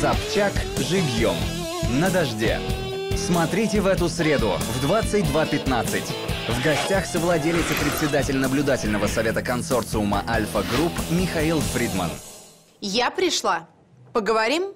Собчак живьем. На дожде. Смотрите в эту среду в 22.15. В гостях совладелец и председатель наблюдательного совета консорциума «Альфа Групп» Михаил Фридман. Я пришла. Поговорим?